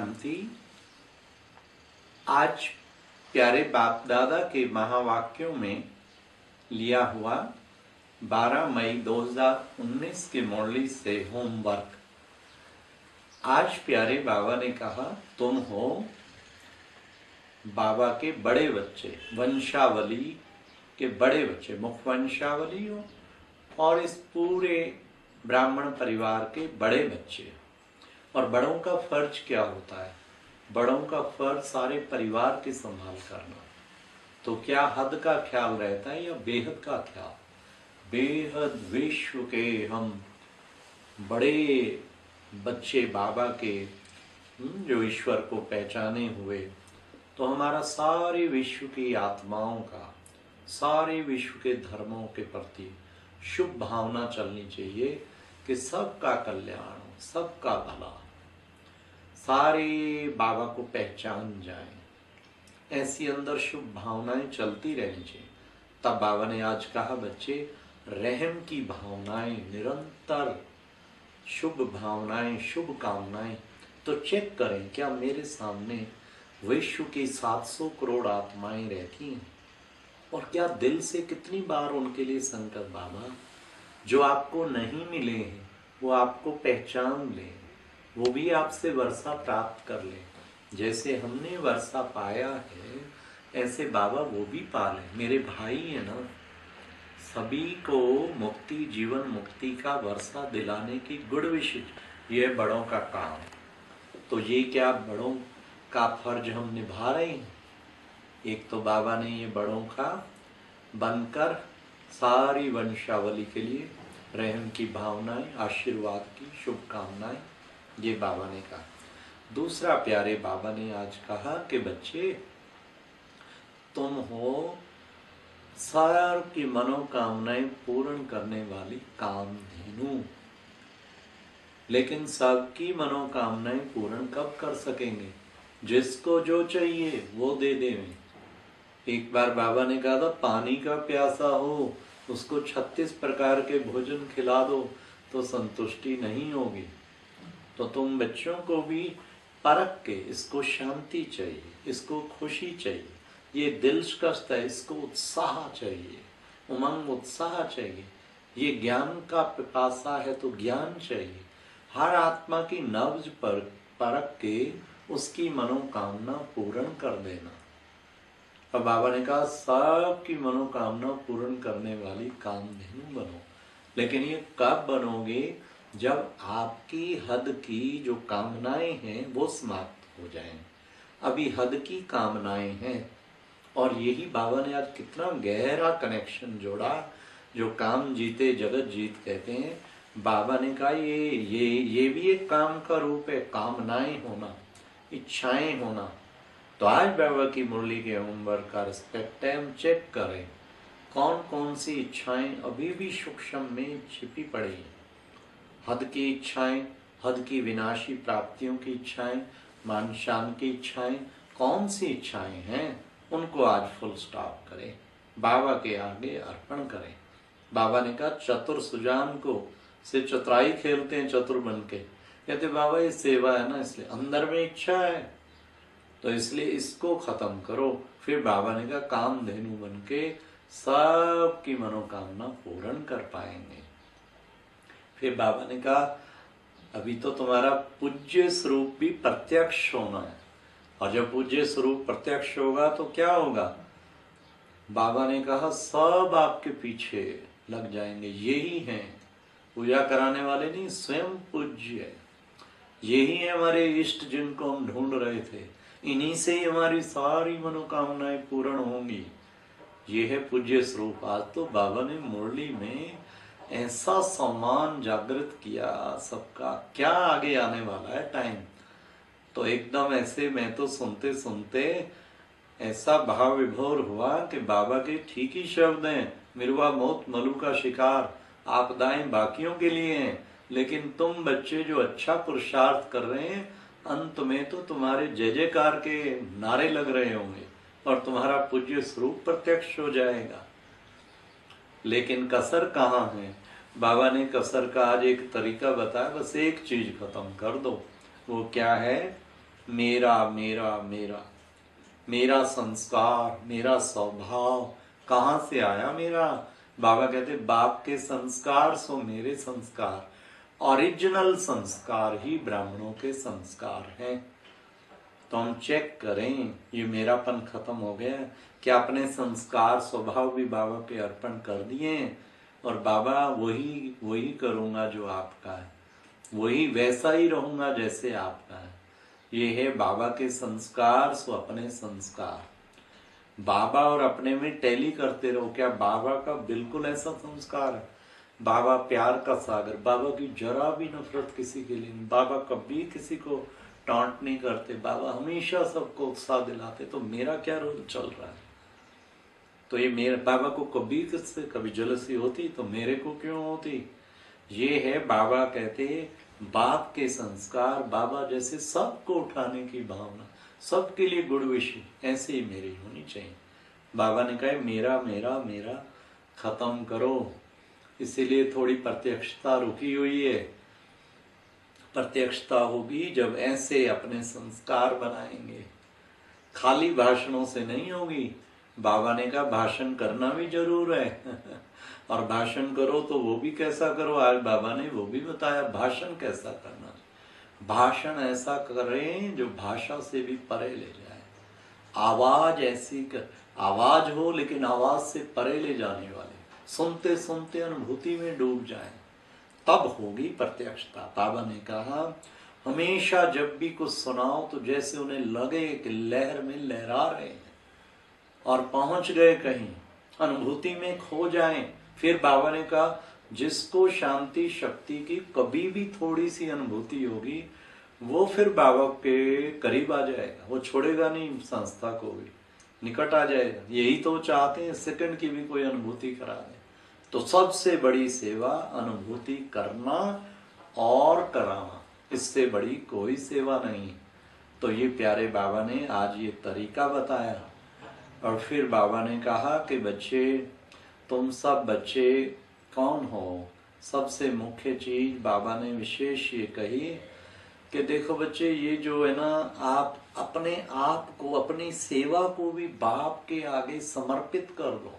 शांति। आज प्यारे बाप दादा के महावाक्यों में लिया हुआ 12 मई 2019 के मुरली से होमवर्क। आज प्यारे बाबा ने कहा, तुम हो बाबा के बड़े बच्चे, वंशावली के बड़े बच्चे, मुख वंशावली हो, और इस पूरे ब्राह्मण परिवार के बड़े बच्चे और बड़ों का फ़र्ज़ क्या होता है? बड़ों का फ़र्ज़ सारे परिवार की संभाल करना। तो क्या हद का ख्याल रहता है या बेहद का ख्याल? बेहद विश्व के हम बड़े बच्चे बाबा के हम्म, जो ईश्वर को पहचाने हुए तो हमारा सारे विश्व की आत्माओं का सारे विश्व के धर्मों के प्रति शुभ भावना चलनी चाहिए कि सबका कल्याण सबका भला। सारे बाबा को पहचान जाए। ऐसी अंदर शुभ भावनाएँ चलती रहनी चाहिए तब बाबा ने आज कहा, बच्चे, रहम की भावनाएँ निरंतर। शुभ भावनाएँ, शुभ कामनाएँ तो चेक करें, क्या मेरे सामने विश्व की 700 करोड़ आत्माएँ रहती हैं? और क्या दिल से कितनी बार उनके लिए संकट बाबा, जो आपको नहीं मिले हैं वो आपको पहचान ले, वो भी आपसे वर्षा प्राप्त कर ले। जैसे हमने वर्षा पाया है, ऐसे बाबा वो भी पा पाले मेरे भाई है ना, सभी को मुक्ति, जीवन मुक्ति का वर्षा दिलाने की गुड़ विशिष्ट ये बड़ों का काम। तो ये क्या बड़ों का फ़र्ज़ हम निभा रहे हैं? एक तो बाबा ने ये बड़ों का बनकर सारी वंशावली के लिए रहम की भावनाएँ, आशीर्वाद की शुभकामनाएँ, ये बाबा ने कहा। दूसरा प्यारे बाबा ने आज कहा कि बच्चे, तुम हो सार की मनोकामनाएँ पूर्ण करने वाली कामधेनु। लेकिन सबकी मनोकामनाएँ पूर्ण कब कर सकेंगे? जिसको जो चाहिए वो दे देवे एक बार बाबा ने कहा था, पानी का प्यासा हो उसको छत्तीस प्रकार के भोजन खिला दो तो संतुष्टि नहीं होगी। तो तुम बच्चों को भी परख के इसको शांति चाहिए, इसको खुशी चाहिए। ये दिल दिलकश है, इसको उत्साह चाहिए, उमंग उत्साह चाहिए। ये ज्ञान का पिपासा है तो ज्ञान चाहिए। हर आत्मा की नब्ज पर परख के उसकी मनोकामना पूर्ण कर देना। और बाबा ने कहा सबकी मनोकामना पूर्ण करने वाली कामधेनु बनो। लेकिन ये कब बनोगे? जब आपकी हद की जो कामनाएँ हैं, वो समाप्त हो जाएँ। अभी हद की कामनाएँ हैं। और यही बाबा ने आज कितना गहरा कनेक्शन जोड़ा, जो काम जीते, जगत जीत कहते हैं। बाबा ने कहा, ये ये ये भी एक काम का रूप है। कामनाएँ होना, इच्छाएँ होना। तो आज बाबा की मुरली के होमवर्क का रिस्पेक्ट हम चेक करें। कौन कौन सी इच्छाएँ अभी भी सूक्ष्म में छिपी पड़ी हैं? हद की इच्छाएँ, हद की विनाशी प्राप्तियों की इच्छाएँ मान शान की इच्छाएँ, कौन सी इच्छाएँ हैं, उनको आज फुल स्टॉप करें। बाबा के आगे अर्पण करें। बाबा ने कहा, चतुर सुजान को से चतुराई खेलते हैं चतुर बन के। कहते, बाबा, ये सेवा है ना, इसलिए अंदर में इच्छा है। तो इसलिए इसको खत्म करो। फिर बाबा ने कहा काम धेनु बन के सबकी मनोकामना पूर्ण कर पाएँगे। फिर बाबा ने कहा, अभी तो तुम्हारा पूज्य स्वरूप भी प्रत्यक्ष होना है। और जब पूज्य स्वरूप प्रत्यक्ष होगा तो क्या होगा? बाबा ने कहा, सब आपके पीछे लग जाएँगे। यही हैं। पूजा कराने वाले नहीं, स्वयं पूज्य यही है हमारे इष्ट जिनको हम ढूंढ रहे थे। इन्हीं से हमारी सारी मनोकामनाएँ पूर्ण होंगी। ये है पूज्य स्वरूप आज तो बाबा ने मुरली में ऐसा सम्मान जागृत किया सबका। क्या आगे आने वाला है टाइम तो एकदम ऐसे मैं तो सुनते सुनते ऐसा भाव विभोर हुआ कि बाबा के ठीक ही शब्द हैं। मिरुआ मौत, मलू का शिकार, आपदाएँ बाकियों के लिए हैं। लेकिन तुम बच्चे जो अच्छा पुरुषार्थ कर रहे हैं अंत में तो तुम्हारे जय जयकार के नारे लग रहे होंगे और तुम्हारा पूज्य स्वरूप प्रत्यक्ष हो जाएगा। लेकिन कसर कहाँ है? बाबा ने कसर का आज एक तरीका बताया, बस एक चीज़ खत्म कर दो। वो क्या है? मेरा मेरा मेरा। मेरा संस्कार, मेरा स्वभाव। कहाँ से आया मेरा? बाबा कहते, बाप के संस्कार सो मेरे संस्कार। ओरिजिनल संस्कार ही ब्राह्मणों के संस्कार हैं। तो हम चेक करें, ये मेरापन खत्म हो गया क्या अपने संस्कार स्वभाव भी बाबा पे अर्पण कर दिए और बाबा, वही वही करूँगा जो आपका है। वही वैसा ही रहूँगा जैसे आपका है। ये है बाबा के संस्कार सो अपने संस्कार। बाबा और अपने में टैली करते रहो। क्या बाबा का बिल्कुल ऐसा संस्कार है? बाबा प्यार का सागर, बाबा की जरा भी नफरत किसी के लिए बाबा कभी किसी को टॉन्ट नहीं करते, बाबा हमेशा सबको उत्साह दिलाते तो मेरा क्या रोल चल रहा है? तो ये मेरे, बाबा को कभी किससे, कभी जलसी होती तो मेरे को क्यों होती? ये है बाबा कहते बाप के संस्कार, बाबा जैसे सबको उठाने की भावना, सबके लिए गुड़ विषय ऐसे ही मेरी होनी चाहिए। बाबा ने कहा, मेरा मेरा मेरा, खत्म करो। इसीलिए थोड़ी प्रत्यक्षता रुकी हुई है। प्रत्यक्षता होगी जब ऐसे अपने संस्कार बनाएँगे। खाली भाषणों से नहीं होगी। बाबा ने कहा भाषण करना भी ज़रूर है। और भाषण करो तो वो भी कैसा करो? आज बाबा ने वो भी बताया भाषण कैसा करना? भाषण ऐसा करें जो भाषा से भी परे ले जाए। आवाज़ ऐसी कर, आवाज़ हो लेकिन आवाज़ से परे ले जाने वाले। सुनते सुनते अनुभूति में डूब जाए। तब होगी प्रत्यक्षता। बाबा ने कहा, हमेशा जब भी कुछ सुनाओ तो जैसे उन्हें लगे कि लहर में लहरा रहे हैं और पहुँच गए कहीं, अनुभूति में खो जाएँ। फिर बाबा ने कहा, जिसको शांति, शक्ति की कभी भी थोड़ी सी अनुभूति होगी, वो फिर बाबा के करीब आ जाएगा। वो छोड़ेगा नहीं संस्था को भी। निकट आ जाएगा। यही तो चाहते हैं, सेकंड की भी कोई अनुभूति करा दे। तो सबसे बड़ी सेवा अनुभूति करना और कराना, इससे बड़ी कोई सेवा नहीं। तो ये प्यारे बाबा ने आज ये तरीका बताया। और फिर बाबा ने कहा कि बच्चे, तुम सब बच्चे कौन हो? सबसे मुख्य चीज़ बाबा ने विशेष ये कही कि देखो बच्चे, ये जो है ना, आप अपने आप को, अपनी सेवा को भी बाप के आगे समर्पित कर दो।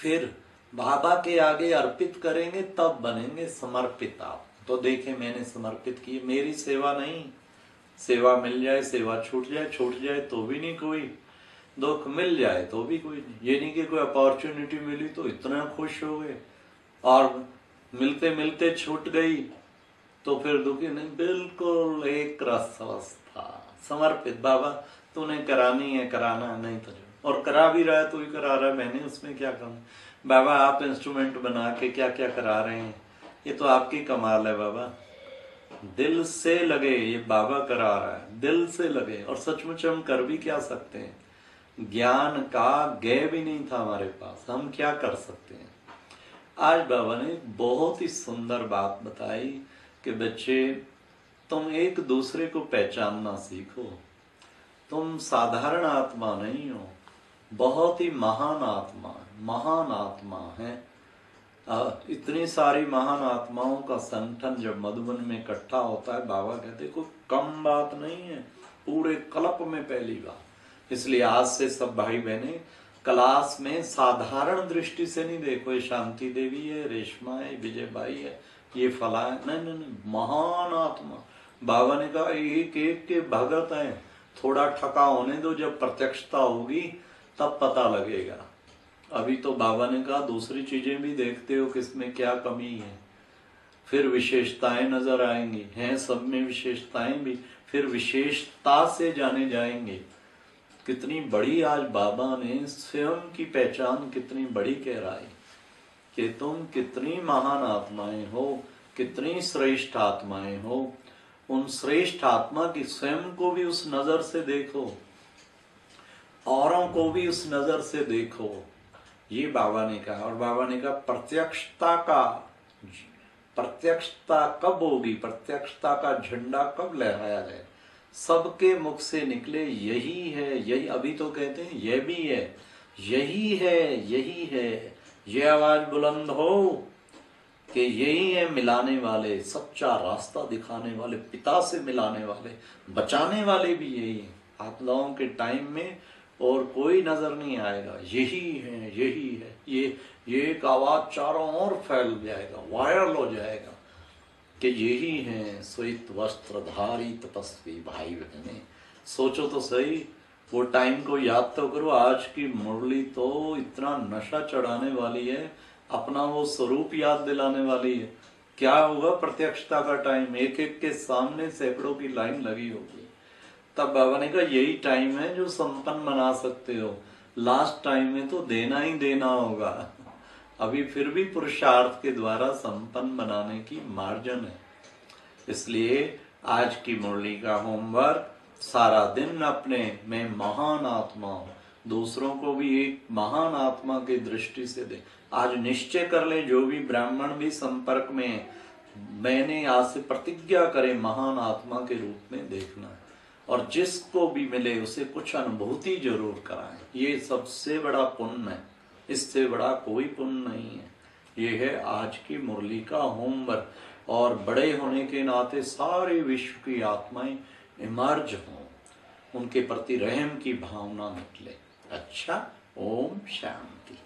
फिर बाबा के आगे अर्पित करेंगे, तब बनेंगे समर्पित आप। तो देखे, मैंने समर्पित किए मेरी सेवा नहीं। सेवा मिल जाए, सेवा छूट जाए छूट जाए तो भी नहीं कोई। दुख मिल जाए तो भी कोई नहीं। ये नहीं कि कोई अपॉर्चुनिटी मिली तो इतना खुश हो गए और मिलते मिलते छूट गई तो फिर दुखी नहीं। बिल्कुल एक रस अवस्था। समर्पित, बाबा, तूने करानी है, कराना नहीं तो और करा भी रहा है तो ही करा रहा है। मैंने उसमें क्या कम बाबा, आप इंस्ट्रूमेंट बना के क्या क्या करा रहे हैं? ये तो आपकी कमाल है बाबा। दिल से लगे, ये बाबा करा रहा है। दिल से लगे, और सचमुच हम कर भी क्या सकते हैं? ज्ञान का गे भी नहीं था हमारे पास। हम क्या कर सकते हैं? आज बाबा ने बहुत ही सुंदर बात बताई कि बच्चे, तुम एक दूसरे को पहचानना सीखो। तुम साधारण आत्मा नहीं हो। बहुत ही महान आत्मा महान आत्मा है। इतनी सारी महान आत्माओं का संगठन जब मधुबन में इकट्ठा होता है, बाबा कहते, कोई कम बात नहीं है, पूरे कल्प में पहली बार इसलिए आज से सब भाई बहने, क्लास में साधारण दृष्टि से नहीं देखो, ये शांति देवी है, रेशमा है, विजय भाई है, ये फला है। नहीं नहीं नहीं, महान आत्मा। बाबा ने कहा, एक एक के भगत है, थोड़ा ठका होने दो जब प्रत्यक्षता होगी तब पता लगेगा। अभी तो बाबा ने कहा, दूसरी चीज़ें भी देखते हो, किसमें क्या कमी है? फिर विशेषताएँ नज़र आएँगी। हैं, सब में विशेषताएँ भी। फिर विशेषता से जाने जाएँगे। कितनी बड़ी आज बाबा ने स्वयं की पहचान कितनी बड़ी कह रहा है कि तुम कितनी महान आत्माएँ हो, कितनी श्रेष्ठ आत्माएँ हो। उन श्रेष्ठ आत्मा की स्वयं को भी उस नज़र से देखो। औरों को भी उस नज़र से देखो। ये बाबा ने कहा, और बाबा ने कहा, प्रत्यक्षता का, प्रत्यक्षता कब होगी? प्रत्यक्षता का झंडा कब लहराया जाए? सबके मुख से निकले, यही है, यही, अभी तो कहते हैं, यह भी है, यही है यही है ये आवाज़ बुलंद हो कि यही है मिलाने वाले, सच्चा रास्ता दिखाने वाले, पिता से मिलाने वाले, बचाने वाले भी यही है। आप लोगों के टाइम में और कोई नज़र नहीं आएगा। यही है यही है। ये ये एक आवाज़ चारों ओर फैल जाएगा, वायरल हो जाएगा कि यही है श्वेत वस्त्रधारी तपस्वी भाई बहने सोचो तो सही, वो टाइम को याद तो करो, आज की मुरली तो इतना नशा चढ़ाने वाली है, अपना वो स्वरूप याद दिलाने वाली है। क्या होगा प्रत्यक्षता का टाइम? एक एक के सामने सैकड़ों की लाइन लगी होगी। तब बाबा ने कहा, यही टाइम है जो संपन्न बना सकते हो। लास्ट टाइम में तो देना ही देना होगा। अभी फिर भी पुरुषार्थ के द्वारा संपन्न बनाने की मार्जन है। इसलिए आज की मुरली का होमवर्क सारा दिन अपने, में महान आत्मा दूसरों को भी एक महान आत्मा की दृष्टि से दे। आज निश्चय कर ले, जो भी ब्राह्मण भी संपर्क में मैंने आज से प्रतिज्ञा करे, महान आत्मा के रूप में देखना और जिसको भी मिले उसे कुछ अनुभूति ज़रूर कराए। ये सबसे बड़ा पुण्य है। इससे बड़ा कोई पुण्य नहीं है। ये है आज की मुरली का होमवर्क। और बड़े होने के नाते सारे विश्व की आत्माएँ इमर्ज हों। उनके प्रति रहम की भावना निकले। अच्छा ओम शांति।